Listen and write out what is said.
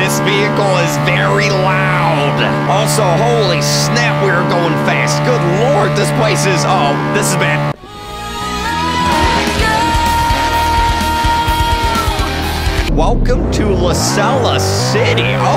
This vehicle is very loud. Also, holy snap, we are going fast. Good lord, this place is, oh, this is bad. Welcome to La City. Oh.